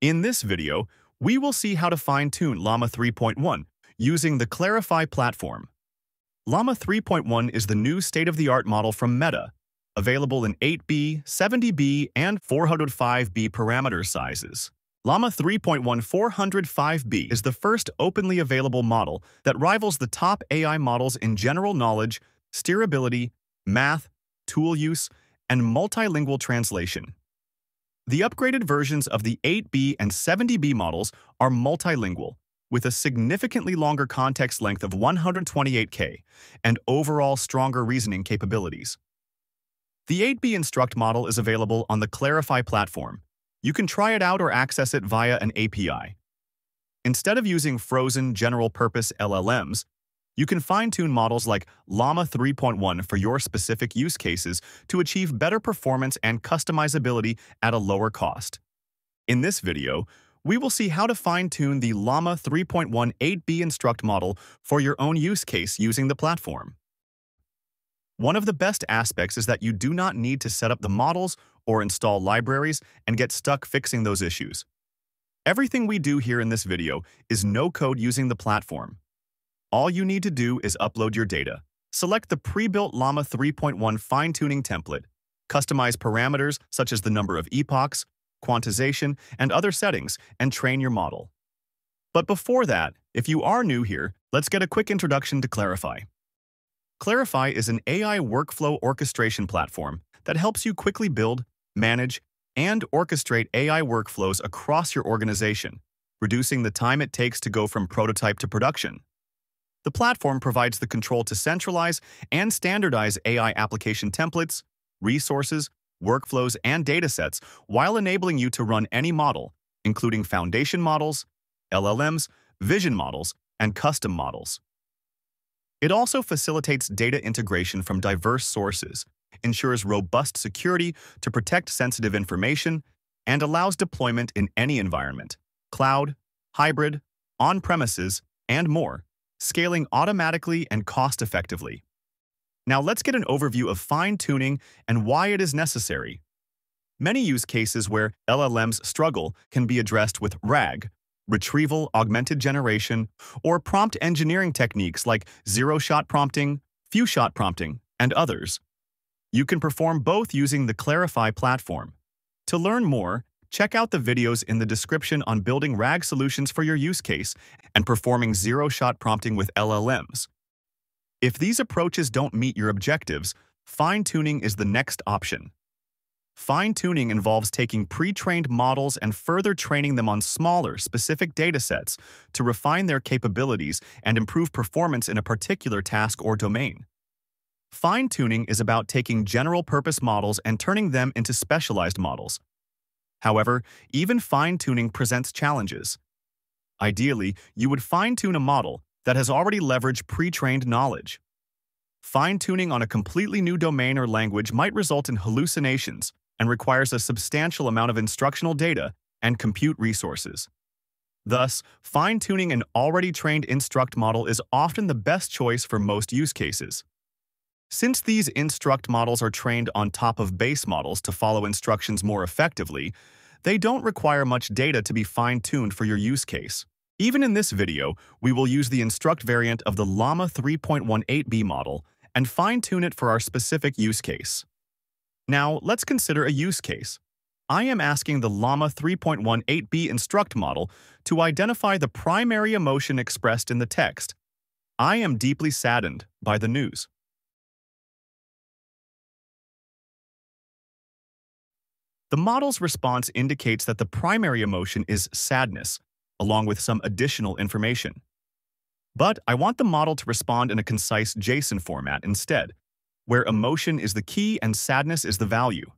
In this video, we will see how to fine-tune Llama 3.1 using the Clarifai platform. Llama 3.1 is the new state-of-the-art model from Meta, available in 8B, 70B, and 405B parameter sizes. Llama 3.1 405B is the first openly available model that rivals the top AI models in general knowledge, steerability, math, tool use, and multilingual translation. The upgraded versions of the 8B and 70B models are multilingual, with a significantly longer context length of 128K and overall stronger reasoning capabilities. The 8B Instruct model is available on the Clarifai platform. You can try it out or access it via an API. Instead of using frozen general-purpose LLMs, you can fine-tune models like Llama 3.1 for your specific use cases to achieve better performance and customizability at a lower cost. In this video, we will see how to fine-tune the Llama 3.1 8B Instruct model for your own use case using the platform. One of the best aspects is that you do not need to set up the models or install libraries and get stuck fixing those issues. Everything we do here in this video is no code using the platform. All you need to do is upload your data. Select the pre-built Llama 3.1 fine-tuning template. Customize parameters such as the number of epochs, quantization, and other settings, and train your model. But before that, if you are new here, let's get a quick introduction to Clarifai. Clarifai is an AI workflow orchestration platform that helps you quickly build, manage, and orchestrate AI workflows across your organization, reducing the time it takes to go from prototype to production. The platform provides the control to centralize and standardize AI application templates, resources, workflows, and datasets while enabling you to run any model, including foundation models, LLMs, vision models, and custom models. It also facilitates data integration from diverse sources, ensures robust security to protect sensitive information, and allows deployment in any environment, cloud, hybrid, on-premises, and more scaling automatically and cost-effectively. Now let's get an overview of fine-tuning and why it is necessary. Many use cases where LLMs struggle can be addressed with RAG, retrieval augmented generation, or prompt engineering techniques like zero-shot prompting, few-shot prompting, and others. You can perform both using the Clarifai platform. To learn more, Check out the videos in the description on building RAG solutions for your use case and performing zero-shot prompting with LLMs. If these approaches don't meet your objectives, fine-tuning is the next option. Fine-tuning involves taking pre-trained models and further training them on smaller, specific datasets to refine their capabilities and improve performance in a particular task or domain. Fine-tuning is about taking general-purpose models and turning them into specialized models, However, even fine-tuning presents challenges. Ideally, you would fine-tune a model that has already leveraged pre-trained knowledge. Fine-tuning on a completely new domain or language might result in hallucinations and requires a substantial amount of instructional data and compute resources. Thus, fine-tuning an already trained instruct model is often the best choice for most use cases. Since these instruct models are trained on top of base models to follow instructions more effectively, they don't require much data to be fine-tuned for your use case. Even in this video, we will use the instruct variant of the Llama 3.1 8b model and fine-tune it for our specific use case. Now, let's consider a use case. I am asking the Llama 3.1 8b instruct model to identify the primary emotion expressed in the text. I am deeply saddened by the news. The model's response indicates that the primary emotion is sadness, along with some additional information. But I want the model to respond in a concise JSON format instead, where emotion is the key and sadness is the value.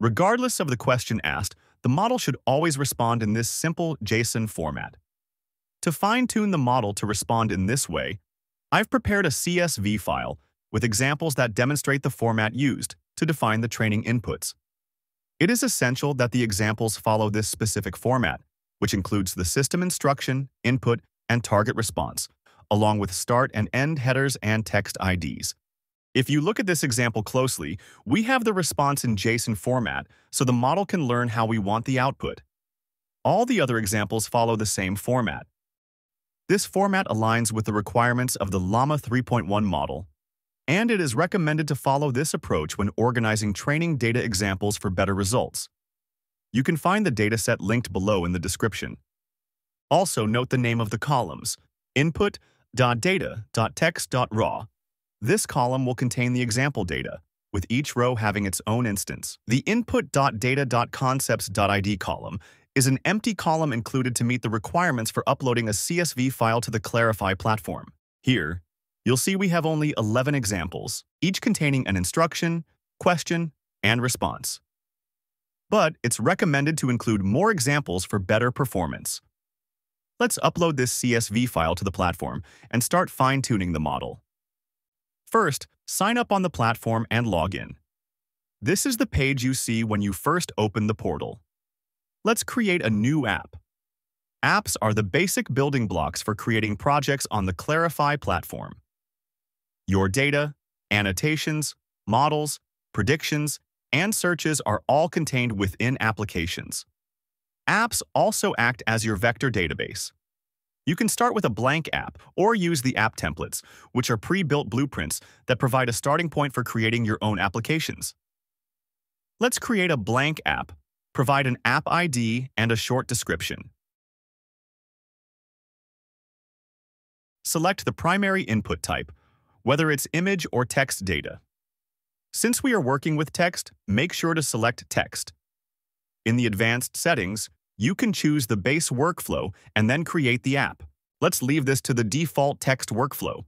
Regardless of the question asked, the model should always respond in this simple JSON format. To fine-tune the model to respond in this way, I've prepared a CSV file with examples that demonstrate the format used to define the training inputs. It is essential that the examples follow this specific format, which includes the system instruction, input, and target response, along with start and end headers and text IDs. If you look at this example closely, we have the response in JSON format, so the model can learn how we want the output. All the other examples follow the same format. This format aligns with the requirements of the Llama 3.1 model, and it is recommended to follow this approach when organizing training data examples for better results. You can find the dataset linked below in the description. Also note the name of the columns, input.data.text.raw. This column will contain the example data, with each row having its own instance. The input.data.concepts.id column is an empty column included to meet the requirements for uploading a CSV file to the Clarifai platform. Here, you'll see we have only 11 examples, each containing an instruction, question, and response. But it's recommended to include more examples for better performance. Let's upload this CSV file to the platform and start fine-tuning the model. First, sign up on the platform and log in. This is the page you see when you first open the portal. Let's create a new app. Apps are the basic building blocks for creating projects on the Clarifai platform. Your data, annotations, models, predictions, and searches are all contained within applications. Apps also act as your vector database. You can start with a blank app or use the app templates, which are pre-built blueprints that provide a starting point for creating your own applications. Let's create a blank app, provide an app ID and a short description. Select the primary input type, whether it's image or text data. Since we are working with text, make sure to select text. In the advanced settings, you can choose the base workflow and then create the app. Let's leave this to the default text workflow.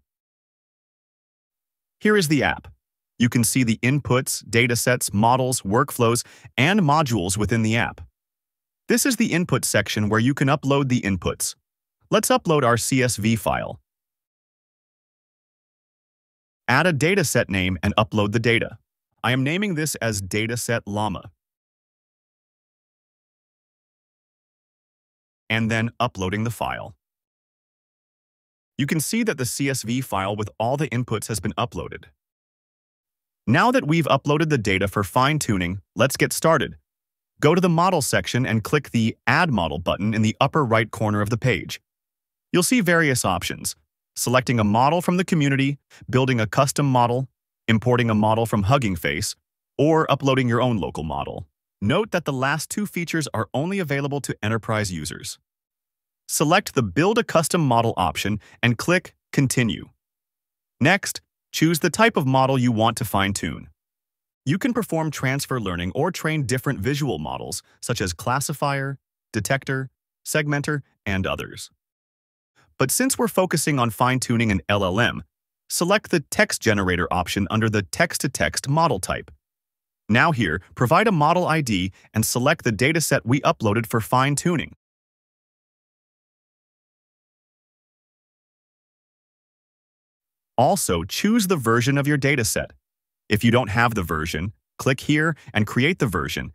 Here is the app. You can see the inputs, datasets, models, workflows, and modules within the app. This is the input section where you can upload the inputs. Let's upload our CSV file. Add a dataset name and upload the data. I am naming this as dataset llama. and then uploading the file. You can see that the CSV file with all the inputs has been uploaded. Now that we've uploaded the data for fine-tuning, let's get started. Go to the Model section and click the Add Model button in the upper right corner of the page. You'll see various options, selecting a model from the community, building a custom model, importing a model from Hugging Face, or uploading your own local model. Note that the last two features are only available to enterprise users. Select the Build a Custom Model option and click Continue. Next, choose the type of model you want to fine-tune. You can perform transfer learning or train different visual models, such as classifier, detector, segmenter, and others. But since we're focusing on fine-tuning an LLM, select the Text Generator option under the Text-to-Text -text model type. Now here, provide a model ID and select the dataset we uploaded for fine-tuning. Also, choose the version of your dataset. If you don't have the version, click here and create the version.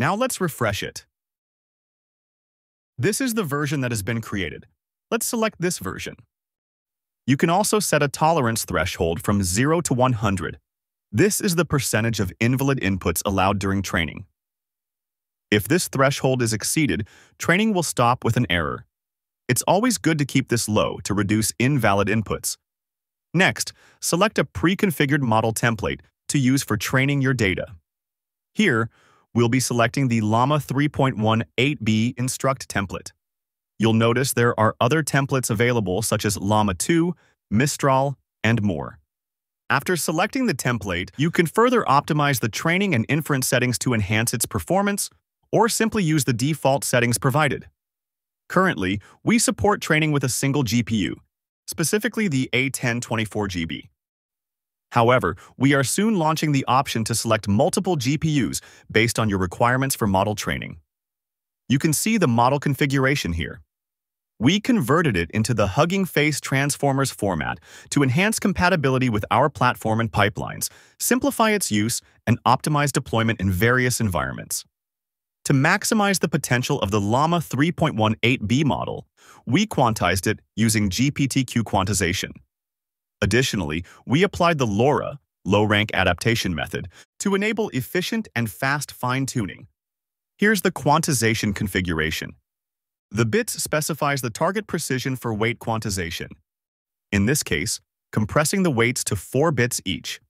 Now let's refresh it. This is the version that has been created. Let's select this version. You can also set a tolerance threshold from 0 to 100. This is the percentage of invalid inputs allowed during training. If this threshold is exceeded, training will stop with an error. It's always good to keep this low to reduce invalid inputs. Next, select a pre-configured model template to use for training your data. Here, we'll be selecting the Llama 3.1 8b Instruct template. You'll notice there are other templates available such as Llama 2, Mistral, and more. After selecting the template, you can further optimize the training and inference settings to enhance its performance, or simply use the default settings provided. Currently, we support training with a single GPU, specifically the A1024GB. However, we are soon launching the option to select multiple GPUs based on your requirements for model training. You can see the model configuration here. We converted it into the Hugging Face Transformers format to enhance compatibility with our platform and pipelines, simplify its use, and optimize deployment in various environments. To maximize the potential of the Llama 3.1 8b model, we quantized it using GPTQ quantization. Additionally, we applied the LoRA, low-rank adaptation method to enable efficient and fast fine-tuning. Here's the quantization configuration. The bits specifies the target precision for weight quantization. In this case, compressing the weights to 4 bits each.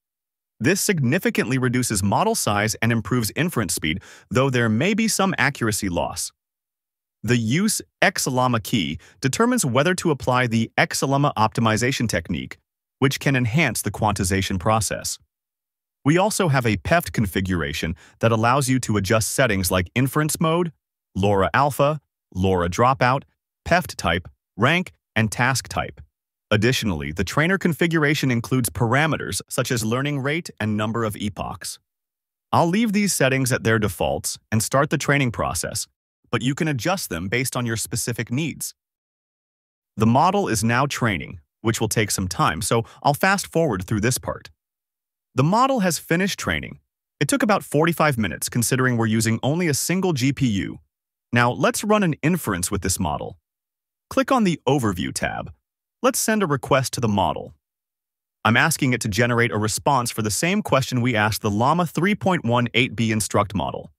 This significantly reduces model size and improves inference speed, though there may be some accuracy loss. The use ExLlama key determines whether to apply the ExLlama optimization technique, which can enhance the quantization process. We also have a PEFT configuration that allows you to adjust settings like inference mode, LoRa alpha, LoRa dropout, PEFT type, rank, and task type. Additionally, the trainer configuration includes parameters such as learning rate and number of epochs. I'll leave these settings at their defaults and start the training process, but you can adjust them based on your specific needs. The model is now training, which will take some time, so I'll fast forward through this part. The model has finished training. It took about 45 minutes considering we're using only a single GPU. Now let's run an inference with this model. Click on the Overview tab. Let's send a request to the model. I'm asking it to generate a response for the same question we asked the Llama 3.1 8B instruct model.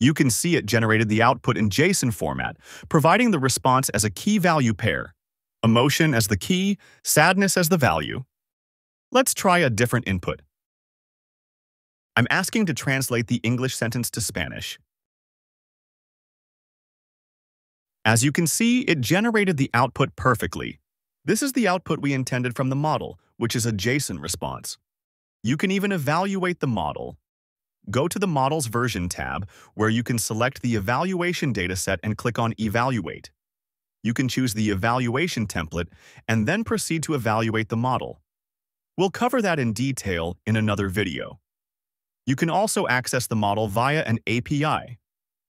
You can see it generated the output in JSON format, providing the response as a key value pair, emotion as the key, sadness as the value. Let's try a different input. I'm asking to translate the English sentence to Spanish. As you can see, it generated the output perfectly, this is the output we intended from the model, which is a JSON response. You can even evaluate the model. Go to the Models Version tab, where you can select the evaluation dataset and click on Evaluate. You can choose the evaluation template and then proceed to evaluate the model. We'll cover that in detail in another video. You can also access the model via an API.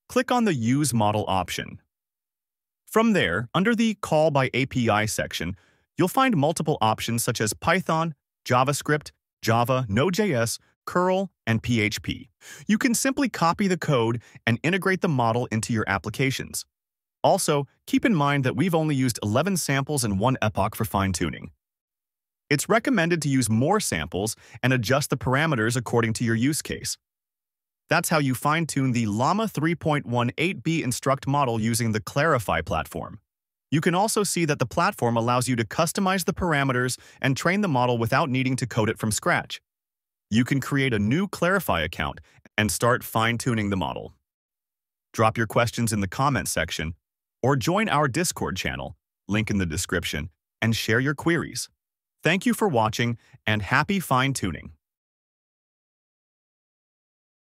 Click on the Use Model option. From there, under the Call by API section, you'll find multiple options such as Python, JavaScript, Java, Node.js, curl, and PHP. You can simply copy the code and integrate the model into your applications. Also, keep in mind that we've only used 11 samples and one epoch for fine-tuning. It's recommended to use more samples and adjust the parameters according to your use case. That's how you fine-tune the Llama 3.1 8B instruct model using the Clarifai platform. You can also see that the platform allows you to customize the parameters and train the model without needing to code it from scratch. You can create a new Clarifai account and start fine-tuning the model. Drop your questions in the comments section or join our Discord channel, link in the description, and share your queries. Thank you for watching and happy fine-tuning.